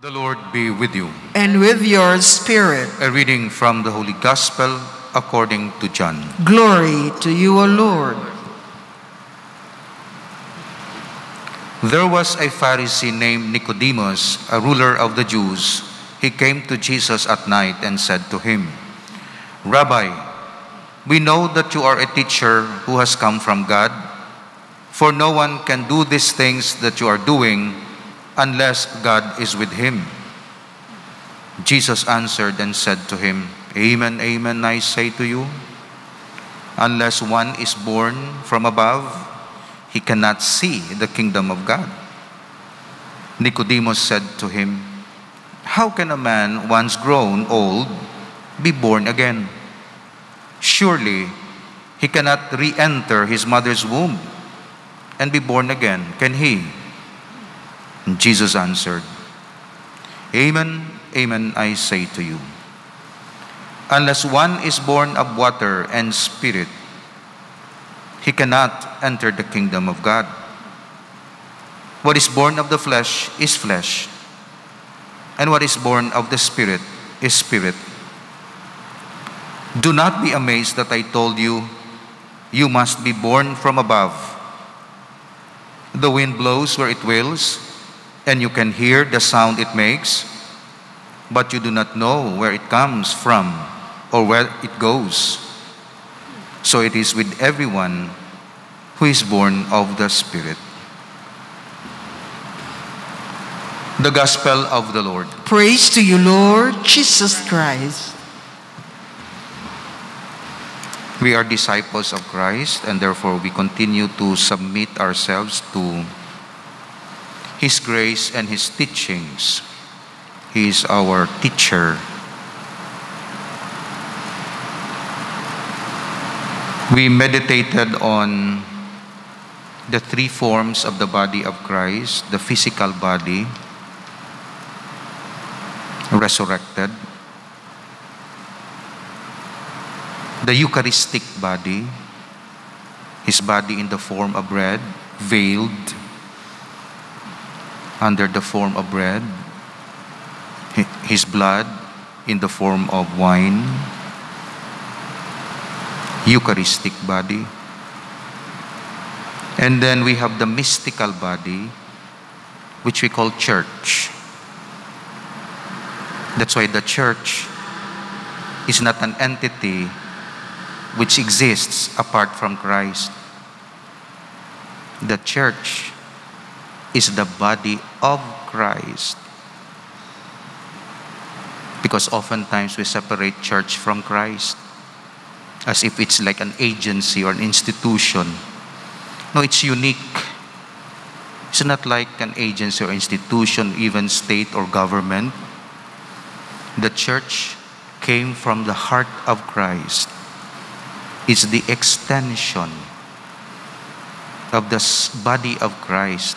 The Lord be with you. and with your spirit. A reading from the Holy Gospel according to John. Glory to you, O Lord. There was a Pharisee named Nicodemus, a ruler of the Jews. He came to Jesus at night and said to him, Rabbi, we know that you are a teacher who has come from God, for no one can do these things that you are doing unless God is with him. Jesus answered and said to him, Amen, amen, I say to you, unless one is born from above, he cannot see the kingdom of God. Nicodemus said to him, How can a man once grown old be born again? Surely he cannot re enter his mother's womb and be born again, can he? And Jesus answered, Amen, amen, I say to you. Unless one is born of water and spirit, he cannot enter the kingdom of God. What is born of the flesh is flesh, and what is born of the spirit is spirit. Do not be amazed that I told you, you must be born from above. The wind blows where it wills, and you can hear the sound it makes, but you do not know where it comes from or where it goes. So it is with everyone who is born of the Spirit. The Gospel of the Lord. Praise to you, Lord Jesus Christ. We are disciples of Christ, and therefore we continue to submit ourselves to His grace and His teachings. He is our teacher. We meditated on the three forms of the body of Christ the physical body, resurrected, the Eucharistic body, his body in the form of bread, veiled under the form of bread, his blood in the form of wine, Eucharistic body. And then we have the mystical body, which we call church. That's why the church is not an entity which exists apart from Christ. The church is the body of Christ. Because oftentimes we separate church from Christ as if it's like an agency or an institution. No, it's unique. It's not like an agency or institution, even state or government. The church came from the heart of Christ. It's the extension of the body of Christ.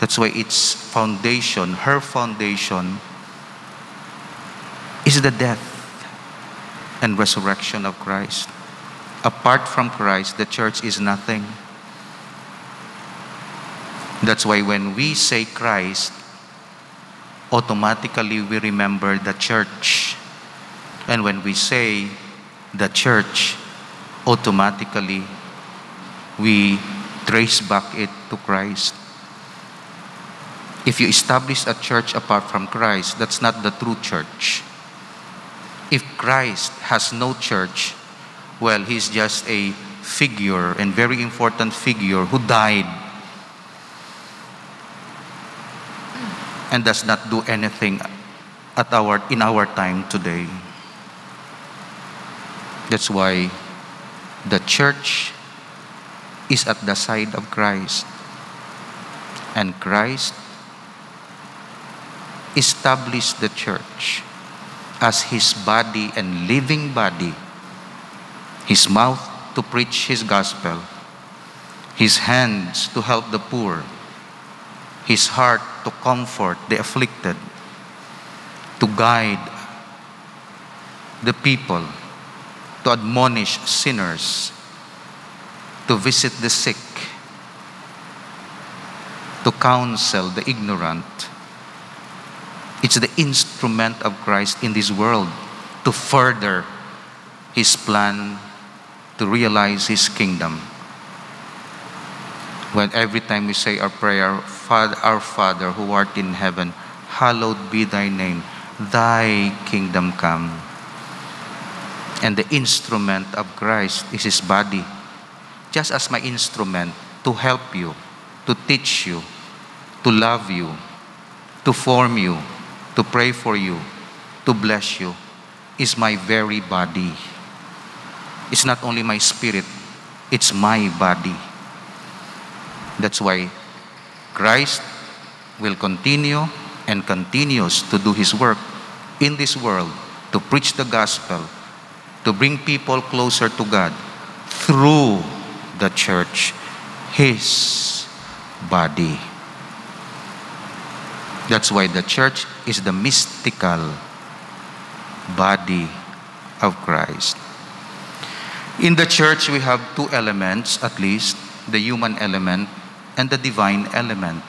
That's why its foundation, her foundation, is the death and resurrection of Christ. Apart from Christ, the church is nothing. That's why when we say Christ, automatically we remember the church. And when we say the church, automatically we trace back it to Christ. If you establish a church apart from Christ, that's not the true church. If Christ has no church, well, he's just a figure and very important figure who died and does not do anything at our in our time today. That's why the church is at the side of Christ. And Christ established the church as his body and living body, his mouth to preach his gospel, his hands to help the poor, his heart to comfort the afflicted, to guide the people, to admonish sinners, to visit the sick, to counsel the ignorant, It's the instrument of Christ in this world to further His plan to realize His kingdom. When every time we say our prayer, Father, our Father who art in heaven, hallowed be thy name, thy kingdom come. And the instrument of Christ is his body. Just as my instrument to help you, to teach you, to love you, to form you, to pray for you, to bless you, is my very body. It's not only my spirit, it's my body. That's why Christ will continue and continues to do his work in this world to preach the gospel, to bring people closer to God through the church, his body. That's why the church is the mystical body of Christ. In the church, we have two elements at least the human element and the divine element.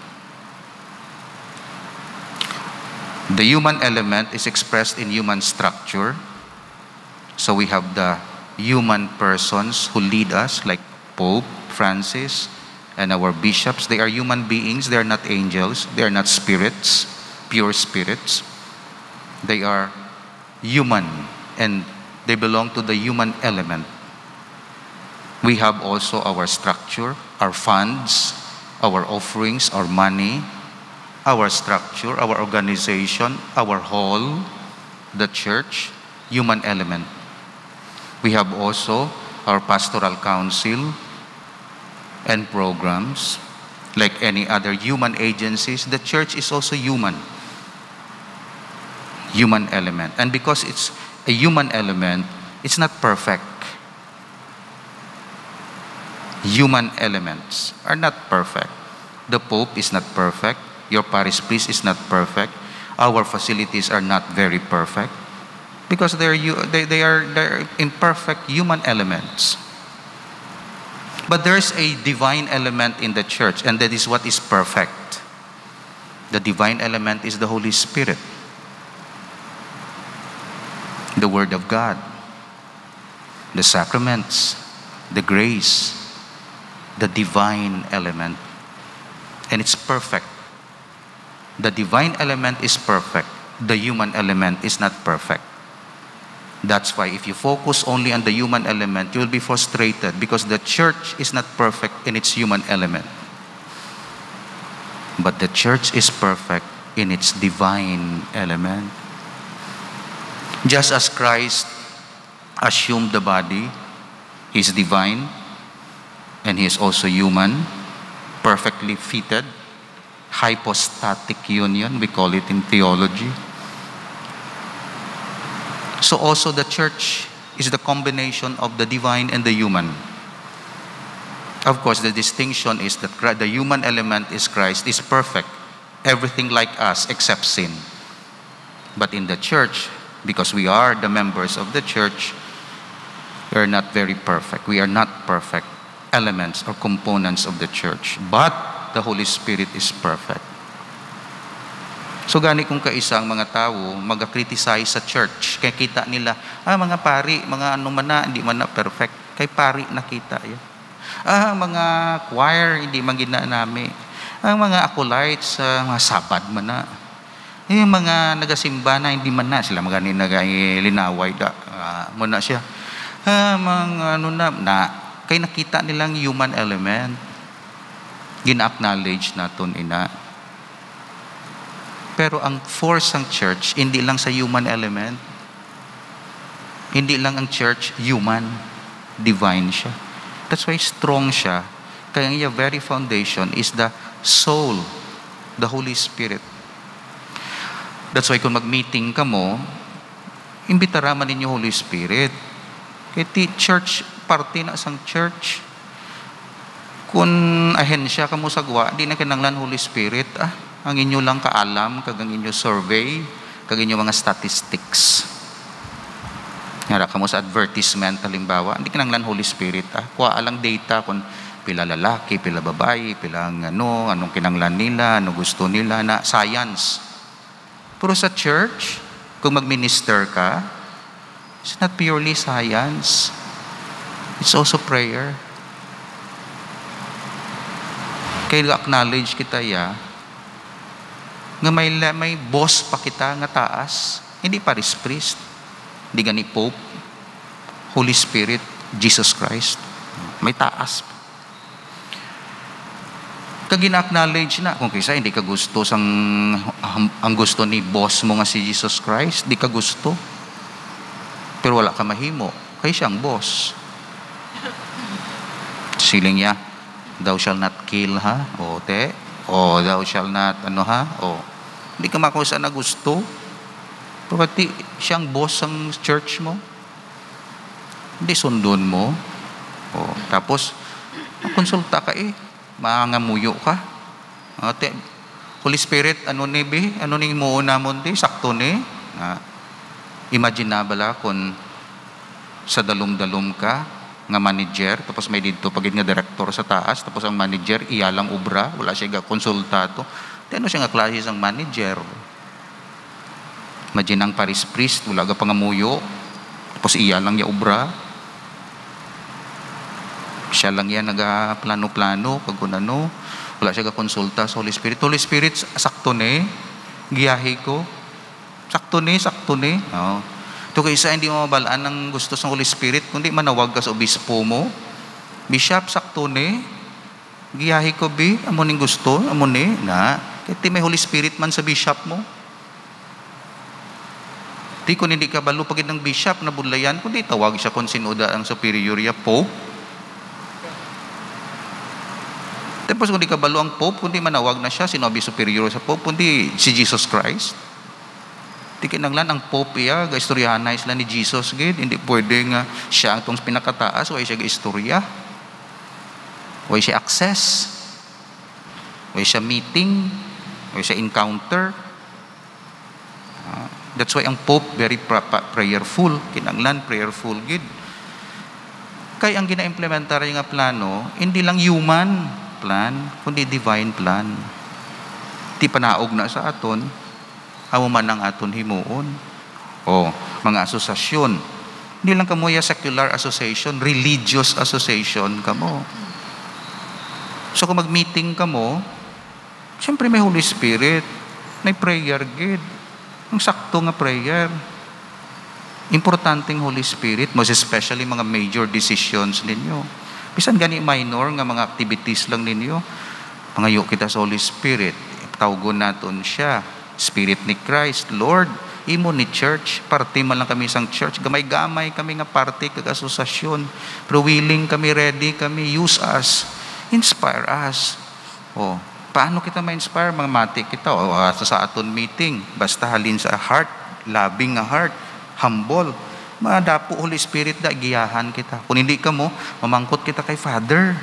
The human element is expressed in human structure. So we have the human persons who lead us, like Pope Francis and our bishops. They are human beings, they are not angels, they are not spirits, pure spirits. They are human and they belong to the human element. We have also our structure, our funds, our offerings, our money, our structure, our organization, our hall, the church, human element. We have also our pastoral council and programs. Like any other human agencies, the church is also human. Human element. And because it's a human element, it's not perfect. Human elements are not perfect. The Pope is not perfect. Your parish priest is not perfect. Our facilities are not very perfect because they're, they, they are they're imperfect human elements. But there's a divine element in the church, and that is what is perfect. The divine element is the Holy Spirit, the Word of God, the sacraments, the grace, the divine element. And it's perfect. The divine element is perfect. The human element is not perfect. That's why if you focus only on the human element, you will be frustrated because the church is not perfect in its human element. But the church is perfect in its divine element. Just as Christ assumed the body, He is divine and He is also human, perfectly fitted, hypostatic union, we call it in theology. So also the church is the combination of the divine and the human. Of course, the distinction is that the human element is Christ, is perfect, everything like us except sin. But in the church, because we are the members of the church, we are not very perfect. We are not perfect elements or components of the church. But the Holy Spirit is perfect. So gani kung kaisa ang mga tao mag-criticize sa church, kaya kita nila, ah mga pari, mga ano man na, hindi man na perfect. Kay pari nakita yan. Ah, mga choir, hindi man gina nami. Ang mga acolytes, uh, mga sabad man na. Eh, mga nagasimba na, hindi man na. Sila mga nagalinaway da. Uh, muna siya. Ah, mga ano na, na kay nakita nilang human element. Gina-acknowledge naton ina pero ang force ng church, hindi lang sa human element. Hindi lang ang church human, divine siya. That's why strong siya. Kaya ang very foundation is the soul, the Holy Spirit. That's why kung mag-meeting ka mo, imbitara man ninyo Holy Spirit. Kaya ti church, party na sang church. Kung ahensya ka mo sagwa, di na kinanglan Holy Spirit, ah, ang inyo lang kaalam, kag ang inyo survey, kag inyo mga statistics. Nga ka mo sa advertisement, halimbawa, hindi ka nang Holy Spirit, ah. kuha alang data kung pila lalaki, pila babae, pila ang ano, anong kinanglan nila, ano gusto nila, na science. Pero sa church, kung mag-minister ka, it's not purely science. It's also prayer. Kaya acknowledge kita ya, nga may, may boss pa kita nga taas, hindi paris priest, hindi gani Pope, Holy Spirit, Jesus Christ. May taas pa kag gina-acknowledge na kung kaysa hindi ka gusto sang ang gusto ni boss mo nga si Jesus Christ, di ka gusto. Pero wala ka mahimo, kay siyang boss. Siling niya, thou shall not kill ha, o te, o thou shall not ano ha, o hindi ka makuha na gusto. Pati siyang boss ang church mo. Hindi sundon mo. O, tapos, konsulta ka eh mangamuyo ka. Ate, Holy Spirit, ano ni bi? Ano ni mo na mo di? Sakto ni? Na, imagine na bala kung sa dalom-dalom ka, nga manager, tapos may dito pagid nga director sa taas, tapos ang manager, iyalang ubra, wala siya ga konsultato. Di ano siya nga klase ang manager? Imagine ang Paris priest, wala ga pangamuyo, tapos iyalang ya ubra, siya lang yan nagaplano-plano, pag ano, wala siya konsulta sa Holy Spirit. Holy Spirit, sakto ni, giyahe ko. Sakto ni, sakto ni. Oh. Ito kaysa hindi mo mabalaan ng gusto sa Holy Spirit, kundi manawag ka sa obispo mo. Bishop, sakto ni, giyahe ko bi, amo ning gusto, amo ni, na, kaya may Holy Spirit man sa bishop mo. Di kung hindi ka balo pagid ng bishop na budlayan, kundi tawag siya kung sinuda ang superior ya Pope, Tapos kung di kabalo ang Pope, kundi manawag na siya, sinabi superior sa Pope, kundi si Jesus Christ. Di kinanglan ang Pope iya, gaistoryahanay sila ni Jesus, gid. Hindi pwede nga siya ang itong pinakataas, way siya gaistorya. Way siya access. Way siya meeting. Way siya encounter. Uh, that's why ang Pope very prayerful. Kinanglan, prayerful, gid. Kaya ang gina-implementar nga plano, hindi lang human, plan, kundi divine plan. Ti panaog na sa aton, amo man ang aton himuon. O, mga asosasyon. Hindi lang kamo ya secular association, religious association kamo. So kung mag-meeting kamo, siyempre may Holy Spirit, may prayer gid. Ang sakto nga prayer. Importanteng Holy Spirit, most especially mga major decisions ninyo Bisan gani minor nga mga activities lang ninyo. Pangayo kita sa Holy Spirit. Tawgon naton siya. Spirit ni Christ. Lord, imo ni church. Parte man lang kami isang church. Gamay-gamay kami nga parte kag asosasyon. Pero willing kami, ready kami. Use us. Inspire us. Oh, paano kita ma-inspire? Mga mati kita. O, oh, sa aton meeting. Basta halin sa heart. Loving a heart. Humble Madapo Holy Spirit da giyahan kita. Kung hindi ka mo, mamangkot kita kay Father.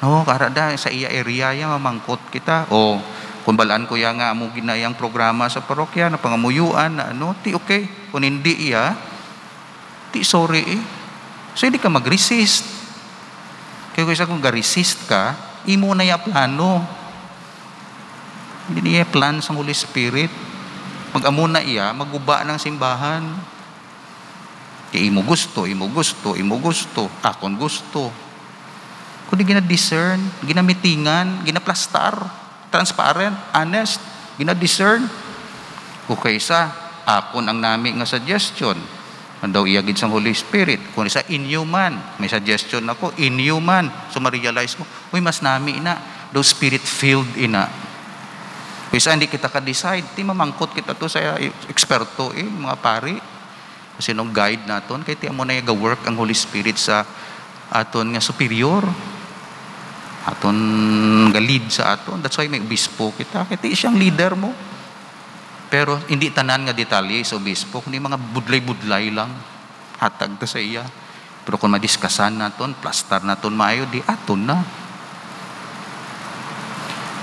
No, kara da sa iya area ya mamangkot kita. O kung balaan ko ya nga mo ginayang programa sa parokya na pangamuyuan na ano, ti okay. Kung hindi iya, ti sorry eh. So hindi ka mag-resist. Kaya kung isa kung ga-resist ka, imo na ya plano. Hindi niya plan sa Holy Spirit. Mag-amo na iya, maguba ng simbahan. Kaya imo gusto, imo gusto, imo gusto, akon gusto. Kundi gina-discern, ginamitingan, ginaplastar, transparent, honest, gina-discern. O kaysa, akon ang nami nga suggestion. Ang daw iyagid sa Holy Spirit. Kung isa inhuman, may suggestion ako, inhuman. So ma-realize mo, uy, mas nami na. Daw spirit-filled ina. Isa hindi kita ka-decide, ti mamangkot kita to sa eksperto eh, mga pari kasi nung guide naton, kay tiyan mo na work ang Holy Spirit sa aton nga superior. Aton nga lead sa aton. That's why may obispo kita. Kaya siyang leader mo. Pero hindi tanan nga detalye sa obispo, kundi mga budlay-budlay lang. Hatag ta sa iya. Pero kung madiskasan naton, plastar naton maayo, di aton na.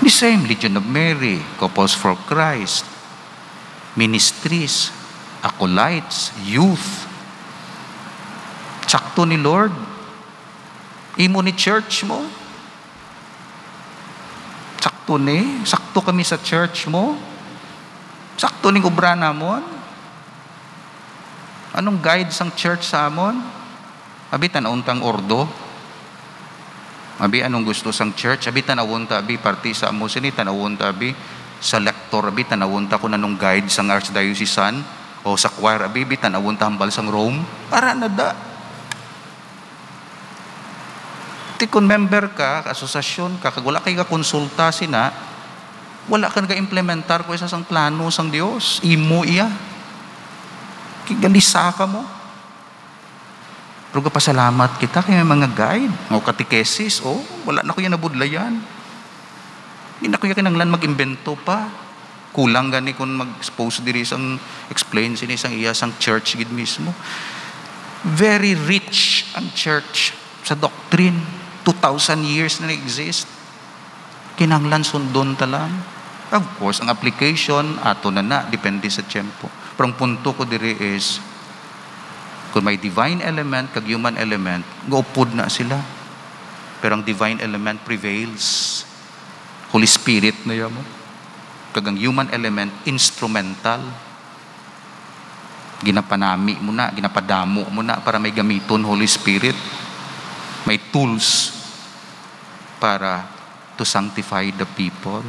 The same, Legion of Mary, Couples for Christ, ministries, acolytes, youth. Sakto ni Lord. Imo ni church mo. Sakto ni. Sakto kami sa church mo. Sakto ning obra namon. Anong guide sang church sa amon? Abi tanauntang ordo. Abi anong gusto sang church? Abi tanawon ta abi parti sa amo sini tanawon ta abi sa lector abi tanawon ta kun anong guide sang archdiocesan o sa choir abi bi tanawon ta hambal sang Rome para na da. Ti member ka, asosasyon ka, kag wala kay ka konsulta sina, wala ka nag-implementar ko isa sang plano sang Dios. Imo iya. Kigalisa ka mo. Pero pasalamat kita kay mga guide. O katikesis, oh, wala na ko yan nabudlayan. Hindi na ko yan kinanglan mag-imbento pa. Kulang gani kung mag-expose diri sang explain sini sang iya sang church gid mismo. Very rich ang church sa doctrine. 2,000 years na exist Kinanglan sundon ta lang. Of course, ang application, ato na na, depende sa tiyempo. Pero ang punto ko diri is, kung may divine element, kag human element, gaupod na sila. Pero ang divine element prevails. Holy Spirit na yan mo. Kag ang human element, instrumental. Ginapanami mo na, ginapadamo mo na para may gamiton Holy Spirit. May tools para to sanctify the people.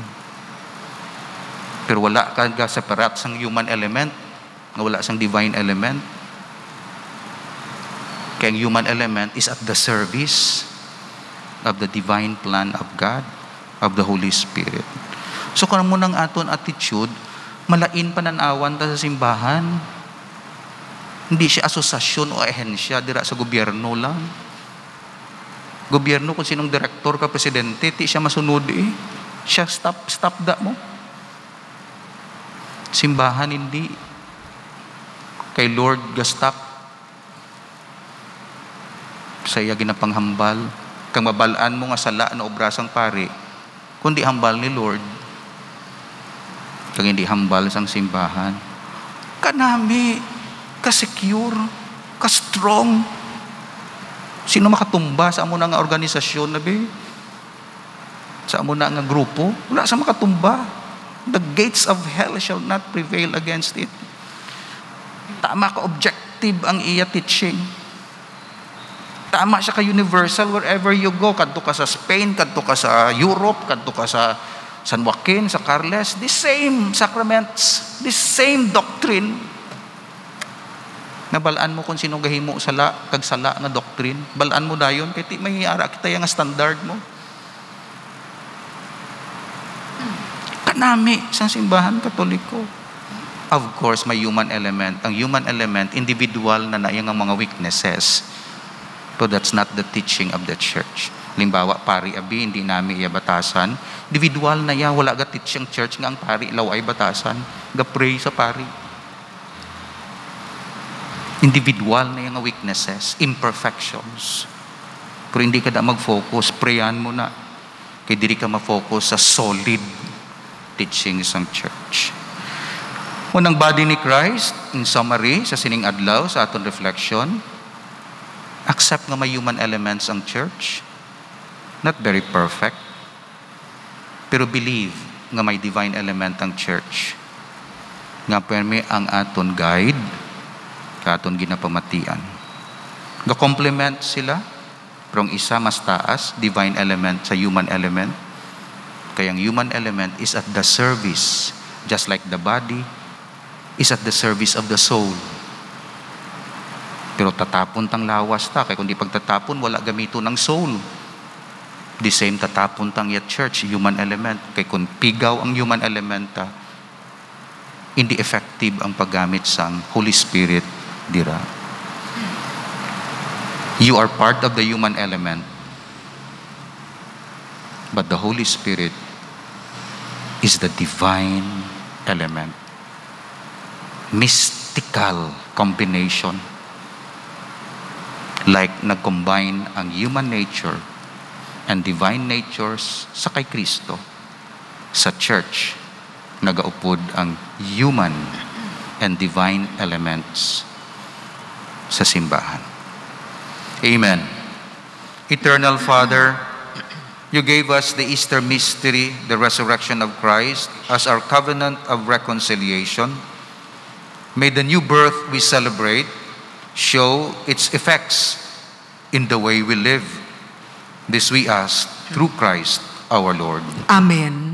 Pero wala ka separate sang human element, nga wala sang divine element. Kaya human element is at the service of the divine plan of God, of the Holy Spirit. So kung mo nang aton attitude, malain pananawan ta sa simbahan. Hindi siya asosasyon o ehensya dira sa gobyerno lang gobyerno kung sinong direktor ka, presidente, ti siya masunod eh. Siya stop, stop da mo. Simbahan hindi. Kay Lord gastap. Sa iya ginapanghambal. Kang mabalaan mo nga sala na obrasang pari, kundi hambal ni Lord. Kang hindi hambal sang simbahan. Kanami, ka-secure, ka-strong, Sino makatumba sa amo na nga organisasyon na be? Sa amo na nga grupo? Wala sa makatumba. The gates of hell shall not prevail against it. Tama ka objective ang iya teaching. Tama siya ka universal wherever you go. Kadto ka sa Spain, kadto ka sa Europe, kadto ka sa San Joaquin, sa Carles. The same sacraments, the same doctrine Nabalaan mo kung sino gahimo sala kag sala nga doctrine. Balaan mo dayon kay ti may ara kita nga standard mo. Kanami sa simbahan katoliko. Of course, may human element. Ang human element, individual na naiyang ang mga weaknesses. But that's not the teaching of the church. Limbawa, pari abi, hindi namin iya batasan. Individual na iya, wala ga teaching church nga ang pari, law ay batasan. Ga pray sa pari individual na yung weaknesses, imperfections. Pero hindi ka da mag-focus, prayan mo na. Kaya diri ka ma-focus sa solid teachings ng church. Unang body ni Christ, in summary, sa sining adlaw, sa aton reflection, accept nga may human elements ang church. Not very perfect. Pero believe nga may divine element ang church. Nga permi ang aton guide, katon ginapamatian. Ga-complement sila, pero isa mas taas, divine element sa human element. Kaya ang human element is at the service, just like the body is at the service of the soul. Pero tatapon tang lawas ta, kaya kundi pagtatapon, wala gamito ng soul. The same tatapon tang yet church, human element. Kaya kung pigaw ang human element ta, hindi effective ang paggamit sang Holy Spirit dira. You are part of the human element. But the Holy Spirit is the divine element. Mystical combination. Like nag-combine ang human nature and divine natures sa kay Kristo. Sa church, nagaupod ang human and divine elements sa simbahan. Amen. Eternal Father, You gave us the Easter mystery, the resurrection of Christ, as our covenant of reconciliation. May the new birth we celebrate show its effects in the way we live. This we ask through Christ our Lord. Amen.